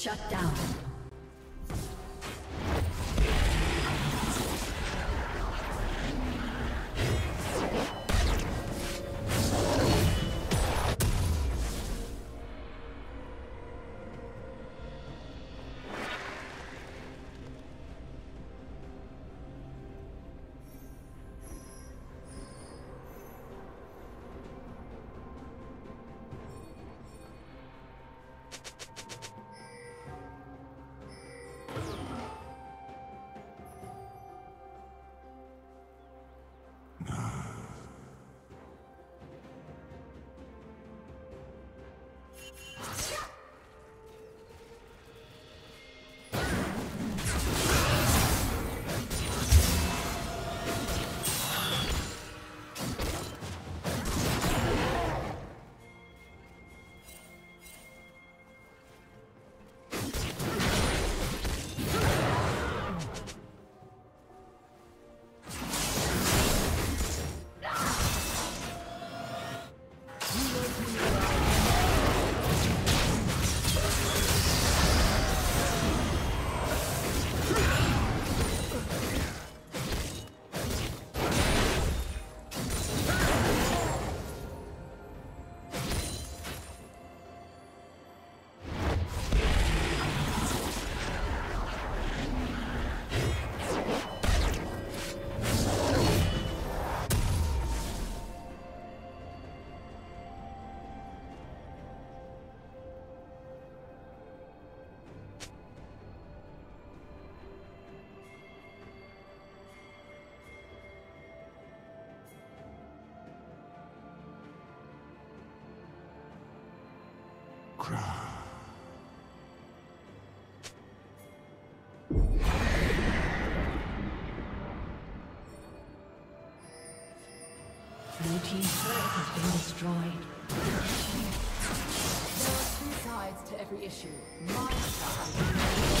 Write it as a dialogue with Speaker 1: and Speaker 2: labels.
Speaker 1: Shut down.
Speaker 2: Cry.
Speaker 1: Blue team's turret has been destroyed.
Speaker 3: There are two sides to every issue. My side.